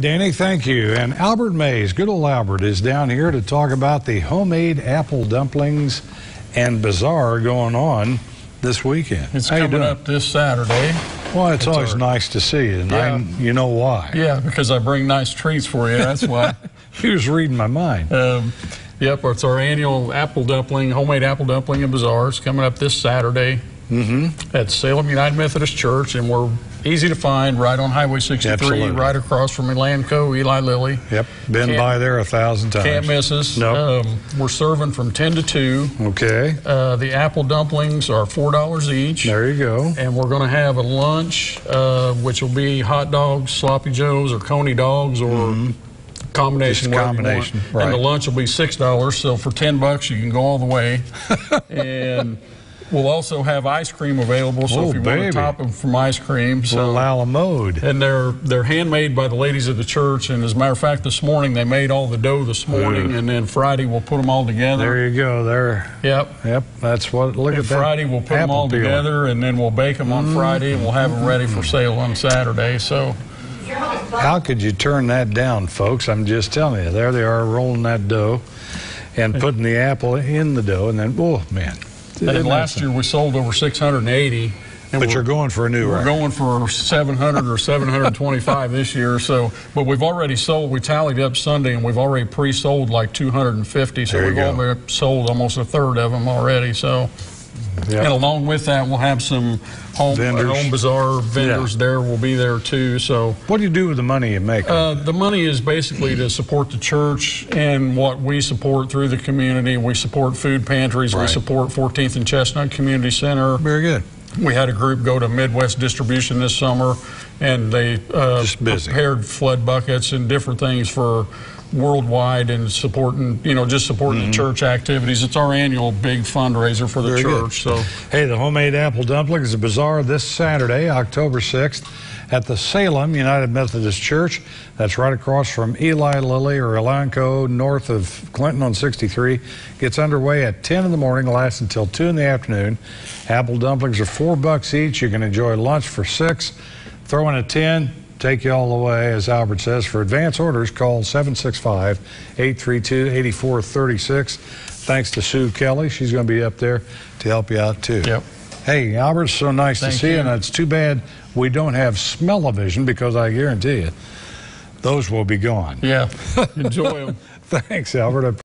Danny, thank you. And Albert Mays, good old Albert, is down here to talk about the homemade apple dumplings and bazaar going on this weekend. It's How coming up this Saturday. Well, it's, It's always our- nice to see you, and Yeah. I, you know why. Yeah, because I bring nice treats for you. That's why. He was reading my mind. um, yep, it's our annual apple dumpling, homemade apple dumpling and bazaar. It's coming up this Saturday Mm-hmm. at Salem United Methodist Church, and we're easy to find right on Highway 63, Absolutely. right across from Elanco, Eli Lilly. Yep, been Can't- by there a thousand times. Can't miss us. No. Um, we're serving from 10 to 2. Okay, Uh, the apple dumplings are $4 each. there you go. and we're going to have a lunch, uh, which will be hot dogs, sloppy joes, or coney dogs, or combination. Mm-hmm. Just a whatever you combination, want. And the lunch will be six dollars. So for ten bucks, you can go all the way. and we'll also have ice cream available. So if you want to top them from ice cream, Little so. Alamode. And they're they're handmade by the ladies of the church. And as a matter of fact, this morning they made all the dough this morning, Ooh. and then Friday we'll put them all together. There you go. There. Yep. Yep, that's what. Look And at that. Friday we'll put them all peeling. together, and then we'll bake them on Friday, and we'll have them ready for sale on Saturday. So How could you turn that down, folks? I'm just telling you. There they are rolling that dough and putting the apple in the dough, and then, oh, man. And last year we sold over 680. And But you're going for a new we're record. going for 700 or 725 this year. So, but we've already sold. We tallied up Sunday, and we've already pre-sold like 250. So we've go. already sold almost a third of them already. So, Yep. and along with that, we'll have some home Vendors. home bazaar vendors Yeah. there. Will be there too. So. What do you do with the money you make? Uh, the money is basically to support the church and what we support through the community. We support food pantries. Right. We support 14th and Chestnut Community Center. Very good. We had a group go to Midwest Distribution this summer, and they uh, prepared flood buckets and different things for worldwide and supporting, you know, just supporting the church activities. It's our annual big fundraiser for the Mm-hmm. Very good. church. So. Hey, the homemade apple dumplings bazaar this Saturday, October 6th, at the Salem United Methodist Church. That's right across from Eli Lilly or Elanco, north of Clinton on 63. Gets underway at 10 in the morning, lasts until 2 in the afternoon. Apple dumplings are four bucks each. You can enjoy lunch for six. Throw in a 10, take you all the way, as Albert says. For advance orders, call 765 832 8436. Thanks to Sue Kelly. She's going to be up there to help you out, too. Yep. Hey, Albert, so nice to see you. you. And it's too bad we don't have smell-o-vision because I guarantee you those will be gone. Yeah. Enjoy them. Thanks, Albert. I